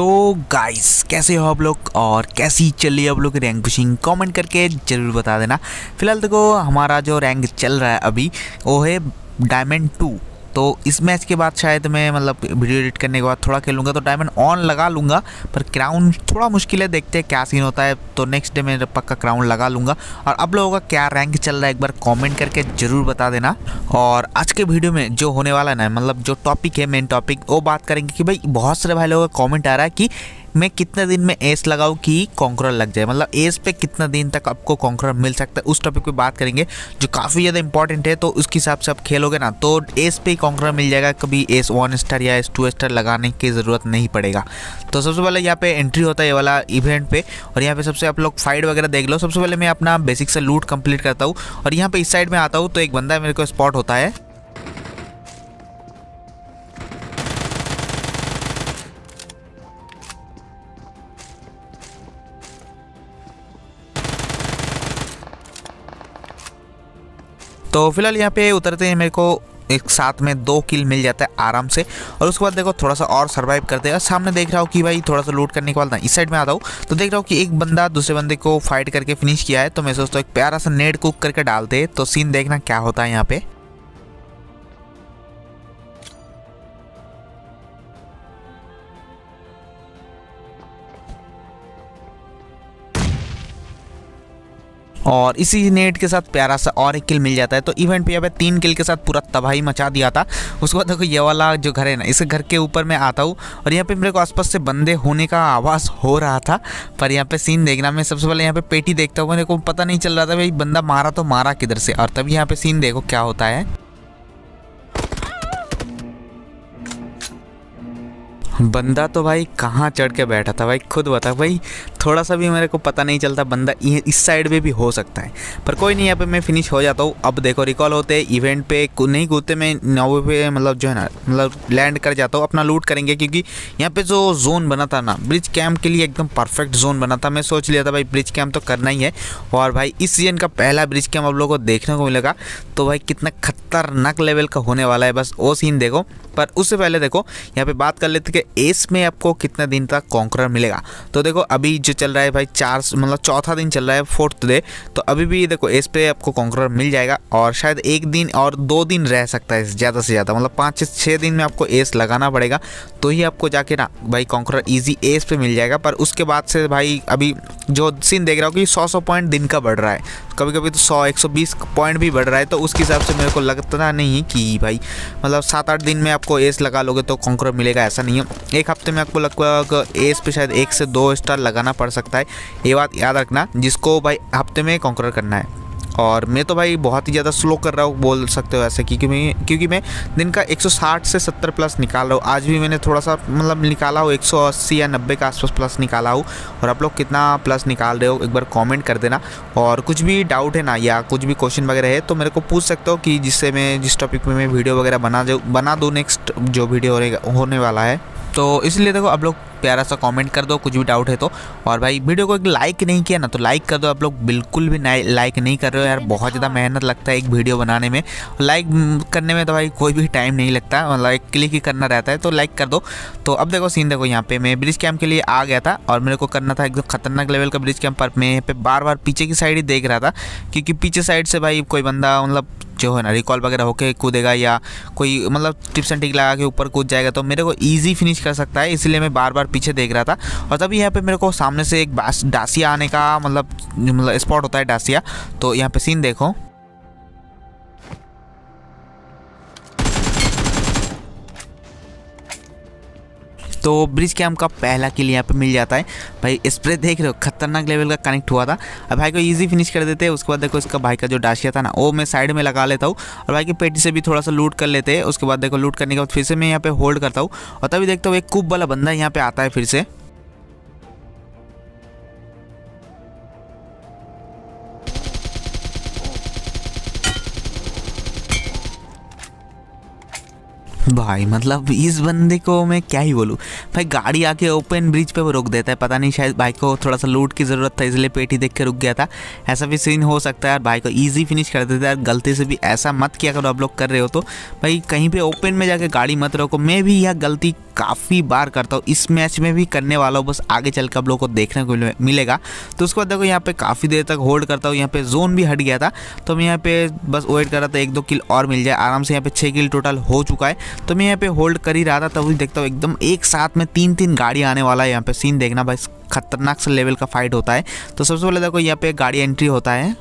तो गाइस कैसे हो आप लोग और कैसी चल रही है आप लोग रैंक पुशिंग कमेंट करके ज़रूर बता देना। फ़िलहाल देखो, हमारा जो रैंक चल रहा है अभी, वो है डायमंड टू तो इस मैच के बाद शायद मैं मतलब वीडियो एडिट करने के बाद थोड़ा खेलूँगा तो डायमंड ऑन लगा लूँगा, पर क्राउन थोड़ा मुश्किल है, देखते हैं क्या सीन होता है तो नेक्स्ट डे मैं पक्का क्राउन लगा लूँगा। और अब लोगों का क्या रैंक चल रहा है, एक बार कॉमेंट करके ज़रूर बता देना। और आज के वीडियो में जो होने वाला है ना मतलब जो टॉपिक है मेन टॉपिक वो बात करेंगे कि भाई, बहुत सारे भाई लोगों का कॉमेंट आ रहा है कि मैं कितने दिन में एस लगाऊँ कि कॉन्करर लग जाए? मतलब एस पे कितना दिन तक आपको कॉन्करर मिल सकता है? उस टॉपिक पे बात करेंगे, जो काफ़ी ज़्यादा इंपॉर्टेंट है तो उसके हिसाब से आप खेलोगे ना तो एस पे ही कॉन्करर मिल जाएगा। कभी एस वन स्टार या एस टू स्टार लगाने की ज़रूरत नहीं पड़ेगा। तो सबसे पहले यहाँ पे एंट्री होता है ये वाला इवेंट पे, और यहाँ पे सबसे आप लोग फाइट वगैरह देख लो। सबसे पहले मैं अपना बेसिक से लूट कंप्लीट करता हूँ, और यहाँ पे इस साइड में आता हूँ तो एक बंदा मेरे को स्पॉट होता है। तो फ़िलहाल यहाँ पे उतरते हैं मेरे को एक साथ में दो किल मिल जाता है आराम से। और उसके बाद देखो थोड़ा सा और सर्वाइव करते हैं। सामने देख रहा हूँ कि भाई थोड़ा सा लूट करने के बाद ना इस साइड में आता हूँ। तो देख रहा हूँ कि एक बंदा दूसरे बंदे को फाइट करके फिनिश किया है। तो मैं सोचता हूँ एक प्यारा सा नेट कुक करके डालते तो सीन देखना क्या होता है यहाँ पे। और इसी नेट के साथ प्यारा सा और एक किल मिल जाता है। तो इवेंट पे यहाँ तीन किल के साथ पूरा तबाही मचा दिया था। उसके बाद देखो ये वाला जो घर है ना, इस घर के ऊपर मैं आता हूँ और यहाँ पे मेरे को आसपास से बंदे होने का आवाज़ हो रहा था। पर यहाँ पे सीन देखना, मैं सबसे पहले यहाँ पे पेटी देखता हूँ। मेरे को पता नहीं चल रहा था भाई, बंदा मारा तो मारा किधर से? और तभी यहाँ पर सीन देखो क्या होता है। बंदा तो भाई कहाँ चढ़ के बैठा था? भाई खुद बता, भाई थोड़ा सा भी मेरे को पता नहीं चलता बंदा इस साइड पे भी हो सकता है। पर कोई नहीं, यहाँ मैं फिनिश हो जाता हूँ। अब देखो रिकॉल होते इवेंट पे नहीं कूदते, मैं नौवे पे मतलब जो है ना मतलब लैंड कर जाता हूँ, अपना लूट करेंगे, क्योंकि यहाँ पे जो जोन बना था ना ब्रिज कैम्प के लिए एकदम परफेक्ट जोन बना था। मैं सोच लिया था, भाई ब्रिज कैम्प तो करना ही है। और भाई इस सीज़न का पहला ब्रिज कैम्प आप लोगों को देखने को मिलेगा। तो भाई कितना खतरनाक लेवल का होने वाला है, बस वो सीन देखो। पर उससे पहले देखो, यहाँ पे बात कर लेते कि एस में आपको कितना दिन तक कॉन्करर मिलेगा। तो देखो, अभी जो चल रहा है भाई, चार मतलब चौथा दिन चल रहा है फोर्थ डे तो अभी भी देखो एस पे आपको कॉन्करर मिल जाएगा और शायद एक दिन और दो दिन रह सकता है, ज़्यादा से ज़्यादा। मतलब पाँच छः दिन में आपको एस लगाना पड़ेगा। तो ही आपको जाके ना, भाई कॉन्करर ईजी एस पे मिल जाएगा। पर उसके बाद से भाई, अभी जो सीन देख रहा हो कि सौ सौ पॉइंट दिन का बढ़ रहा है। कभी कभी तो सौ, एक सौ बीस पॉइंट भी बढ़ रहा है तो उसके हिसाब से मेरे को लगता नहीं कि भाई मतलब सात आठ दिन में आपको एस लगा लोगे तो कॉन्क्रो मिलेगा, ऐसा नहीं है। एक हफ़्ते में आपको लगभग एस पे शायद एक से दो स्टार लगाना पड़ सकता है। ये बात याद रखना, जिसको भाई हफ़्ते में कॉन्क्रो करना है। और मैं तो भाई बहुत ही ज़्यादा स्लो कर रहा हूँ, बोल सकते हो ऐसे क्योंकि मैं क्योंकि मैं दिन का 160 से 70 प्लस निकाल रहा हूँ। आज भी मैंने थोड़ा सा मतलब निकाला हूँ 180 या 90 के आसपास प्लस निकाला हूँ। और आप लोग कितना प्लस निकाल रहे हो, एक बार कमेंट कर देना। और कुछ भी डाउट है ना, या कुछ भी क्वेश्चन वगैरह है तो मेरे को पूछ सकते हो कि जिससे मैं, जिस टॉपिक में मैं वीडियो वगैरह बना बना दूँ नेक्स्ट जो वीडियो होने वाला है। तो इसलिए देखो, आप लोग प्यारा सा कमेंट कर दो, कुछ भी डाउट है तो। और भाई वीडियो को एक लाइक नहीं किया ना तो लाइक कर दो। आप लोग बिल्कुल भी लाइक नहीं कर रहे हो यार, बहुत ज़्यादा मेहनत लगता है एक वीडियो बनाने में। लाइक करने में तो भाई कोई भी टाइम नहीं लगता मतलब एक क्लिक ही करना रहता है तो लाइक कर दो। तो अब देखो सीन देखो यहाँ पे, मैं ब्रिज कैम्प के लिए आ गया था और मेरे को करना था एकदम खतरनाक लेवल का ब्रिज कैम्प पर मैं यहाँ पे बार बार पीछे की साइड ही देख रहा था, क्योंकि पीछे साइड से भाई कोई बंदा मतलब जो है ना रिकॉल वगैरह होके कूदेगा या कोई मतलब टिप्स एंड टिक लगा के ऊपर कूद जाएगा तो मेरे को ईजी फिनिश कर सकता है, इसलिए मैं बार बार पीछे देख रहा था। और तभी यहाँ पर मेरे को सामने से एक डासिया आने का मतलब मतलब स्पॉट होता है डासिया तो यहाँ पर सीन देखो। तो ब्रिज कैम्प का पहला किल यहाँ पे मिल जाता है। भाई स्प्रे देख रहे हो, खतरनाक लेवल का कनेक्ट हुआ था। अब भाई को इजी फिनिश कर देते हैं, उसके बाद देखो इसका भाई का जो डाशिया था ना, वो मैं साइड में लगा लेता हूँ। और भाई की पेटी से भी थोड़ा सा लूट कर लेते हैं, उसके बाद देखो लूट करने के बाद फिर से मैं यहाँ पे होल्ड करता हूँ। और तभी देखता हूँ एक कुब वाला बंदा यहाँ पे आता है फिर से। भाई मतलब इस बंदे को मैं क्या ही बोलूँ? भाई, गाड़ी आके ओपन ब्रिज पे वो रोक देता है। पता नहीं, शायद भाई को थोड़ा सा लूट की ज़रूरत था, इसलिए पेटी देख के रुक गया था। ऐसा भी सीन हो सकता है यार, भाई को ईजी फिनिश कर देते है। गलती से भी ऐसा मत किया करो, आप लोग कर रहे हो तो। भाई, कहीं पर ओपन में जाके गाड़ी मत रोको। मैं भी यह गलती काफ़ी बार करता हूँ। इस मैच में भी करने वाला हूँ, बस आगे चल कर आप लोग को देखने को मिलेगा। तो उसके बाद देखो, यहाँ पे काफ़ी देर तक होल्ड करता हूँ। यहाँ पे जोन भी हट गया था तो मैं यहाँ पे बस वेट कर रहा था, एक दो किल और मिल जाए। आराम से यहाँ पे छः किल टोटल हो चुका है। तो मैं यहाँ पे होल्ड कर ही रहा था, तभी देखता हूँ, एकदम एक साथ में तीन तीन गाड़ी आने वाला है यहाँ पे सीन देखना। भाई खतरनाक सा लेवल का फाइट होता है। तो सबसे पहले देखो, यहाँ पे गाड़ी एंट्री होता है।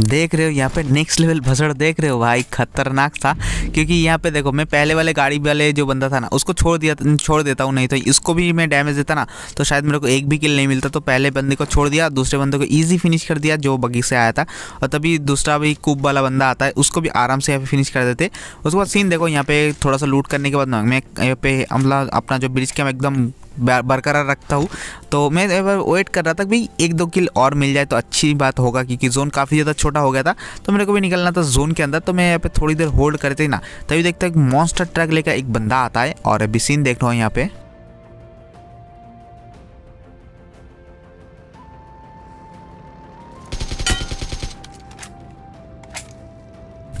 देख रहे हो, यहाँ पे नेक्स्ट लेवल भसड़ देख रहे हो भाई, खतरनाक था। क्योंकि यहाँ पे देखो, मैं पहले वाले गाड़ी वाले जो बंदा था ना, उसको छोड़ दिया, छोड़ देता हूँ, नहीं तो इसको भी मैं डैमेज देता ना तो शायद मेरे को एक भी किल नहीं मिलता तो पहले बंदे को छोड़ दिया, दूसरे बंदे को ईजी फिनिश कर दिया, जो बगी से आया था, और तभी दूसरा भी कुब वाला बंदा आता है, उसको भी आराम से यहाँ फिनिश कर देते। उसके बाद सीन देखो, यहाँ पे थोड़ा सा लूट करने के बाद मैं यहाँ पे हमला अपना जो ब्रिज के एकदम बरकरार रखता हूँ। तो मैं वेट कर रहा था भाई एक दो किल और मिल जाए तो अच्छी बात होगा क्योंकि जोन काफ़ी ज़्यादा छोटा हो गया था। तो मेरे को भी निकलना था जोन के अंदर तो मैं यहाँ पे थोड़ी देर होल्ड करते ही ना, तभी देखता एक मॉन्स्टर ट्रक लेकर एक बंदा आता है और अभी सीन देख रहा हूँ यहाँ पे।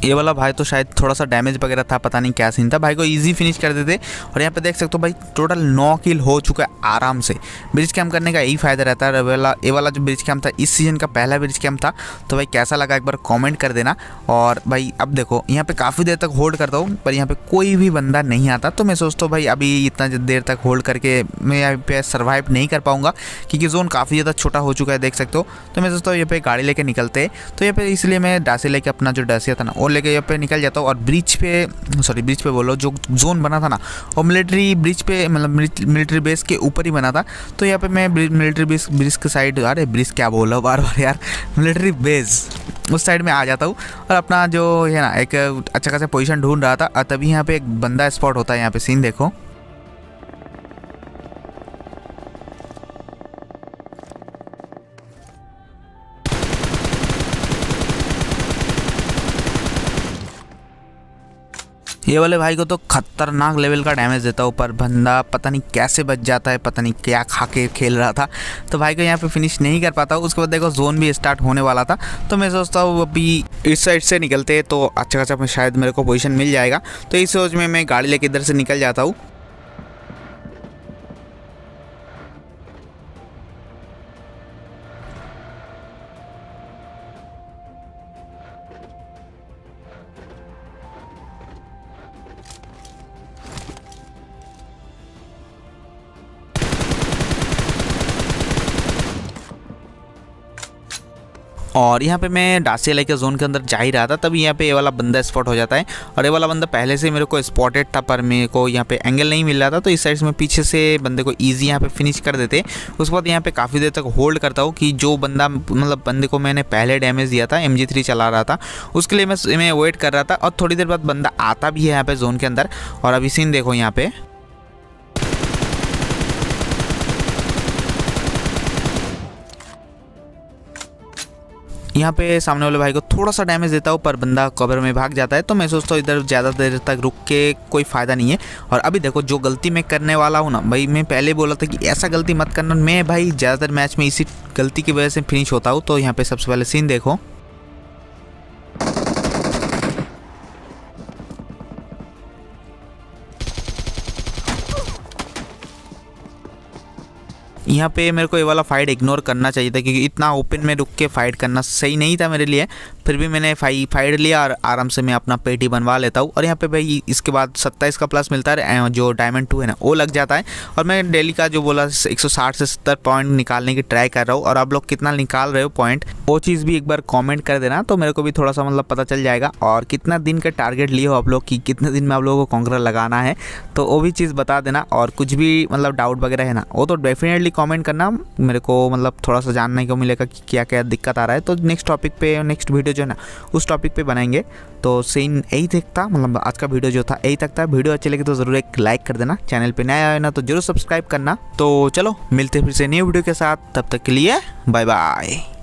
ये वाला भाई तो शायद थोड़ा सा डैमेज वगैरह था, पता नहीं क्या सीन था। भाई को इजी फिनिश कर देते। और यहाँ पे देख सकते हो भाई टोटल नौ किल हो चुका है आराम से। ब्रिज कैम्प करने का यही फ़ायदा रहता है। वाला, ये वाला जो ब्रिज कैम्प था, इस सीज़न का पहला ब्रिज कैम्प था तो भाई कैसा लगा एक बार कॉमेंट कर देना। और भाई, अब देखो, यहाँ पर काफ़ी देर तक होल्ड करता हूँ, पर यहाँ पर कोई भी बंदा नहीं आता। तो मैं सोचता हूँ भाई, अभी इतना देर तक होल्ड करके मैं यहाँ पे सर्वाइव नहीं कर पाऊँगा, क्योंकि जोन काफ़ी ज़्यादा छोटा हो चुका है, देख सकते हो। तो मैं सोचता हूँ, यहाँ पे गाड़ी लेके निकलते। तो यहाँ पे इसलिए मैं डासे लेके अपना जो डासिया था ना वो लेके यहाँ पे निकल जाता हूँ और ब्रिज पे सॉरी ब्रिज पे बोलो, जो जोन बना था ना वो मिलिट्री ब्रिज पे मतलब मिलिट्री बेस के ऊपर ही बना था। तो यहाँ पे मैं मिलिट्री बेस ब्रिज के साइड अरे ब्रिज क्या बोलो बार बार यार मिलिट्री बेस उस साइड में आ जाता हूँ। और अपना जो है ना, एक अच्छा खासा पोजिशन ढूंढ रहा था तभी यहाँ पे एक बंदा स्पॉट होता है यहाँ पे सीन देखो। ये वाले भाई को तो खतरनाक लेवल का डैमेज देता हूँ। पर बंदा पता नहीं कैसे बच जाता है, पता नहीं क्या खा के खेल रहा था। तो भाई को यहाँ पे फिनिश नहीं कर पाता। उसके बाद देखो जोन भी स्टार्ट होने वाला था। तो मैं सोचता हूँ अभी इस साइड से निकलते तो अच्छा खासा शायद मेरे को पोजिशन मिल जाएगा। तो इस सोच में मैं गाड़ी लेके इधर से निकल जाता हूँ। और यहाँ पे मैं डासिया लेके जोन के अंदर जा ही रहा था, तभी यहाँ पे ये वाला बंदा स्पॉट हो जाता है। और ये वाला बंदा पहले से मेरे को स्पॉटेड था, पर मेरे को यहाँ पे एंगल नहीं मिल रहा था तो इस साइड से मैं पीछे से बंदे को ईजी यहाँ पे फिनिश कर देते। उसके बाद यहाँ पे काफ़ी देर तक होल्ड करता हूँ कि जो बंदा मतलब बंदे को मैंने पहले डैमेज दिया था एम चला रहा था, उसके लिए मैं मैं वेट कर रहा था, और थोड़ी देर बाद बंदा आता भी है यहाँ पे जोन के अंदर। और अभी सीन देखो यहाँ पे। यहाँ पे सामने वाले भाई को थोड़ा सा डैमेज देता हूँ, पर बंदा कवर में भाग जाता है तो मैं सोचता हूँ इधर ज़्यादा देर तक रुक के कोई फ़ायदा नहीं है। और अभी देखो, जो गलती मैं करने वाला हूँ ना, भाई मैं पहले बोला था कि ऐसा गलती मत करना। मैं भाई ज़्यादातर मैच में इसी गलती की वजह से फिनिश होता हूँ तो यहाँ पे सबसे पहले सीन देखो। यहाँ पे मेरे को ये वाला फाइट इग्नोर करना चाहिए था क्योंकि इतना ओपन में रुक के फाइट करना सही नहीं था मेरे लिए। फिर भी मैंने फाई फाइट लिया और आराम से मैं अपना पेटी बनवा लेता हूँ। और यहाँ पे भाई इसके बाद सत्ताईस का प्लस मिलता है जो डायमंड टू है ना, वो लग जाता है। और मैं डेली का जो बोला एक से सत्तर पॉइंट निकालने की ट्राई कर रहा हूँ। और आप लोग कितना निकाल रहे हो पॉइंट वो चीज़ भी एक बार कॉमेंट कर देना तो मेरे को भी थोड़ा सा मतलब पता चल जाएगा। और कितना दिन का टारगेट लिए हो आप लोग कि, कितने दिन में आप लोगों को कॉन्कर लगाना है तो वो भी चीज़ बता देना। और कुछ भी मतलब डाउट वगैरह है ना, वो तो डेफिनेटली कमेंट करना। मेरे को मतलब थोड़ा सा जानने को मिलेगा कि क्या क्या दिक्कत आ रहा है। तो नेक्स्ट टॉपिक पे नेक्स्ट वीडियो जो है ना, उस टॉपिक पे बनाएँगे। तो सीन यही तक था मतलब आज का वीडियो जो था, यही तक था। वीडियो अच्छी लगी तो ज़रूर एक लाइक कर देना। चैनल पर नया आए ना तो ज़रूर सब्सक्राइब करना। तो चलो, मिलते फिर से न्यू वीडियो के साथ। तब तक के लिए बाय बाय